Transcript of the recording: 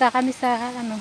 Punta kami sa ano,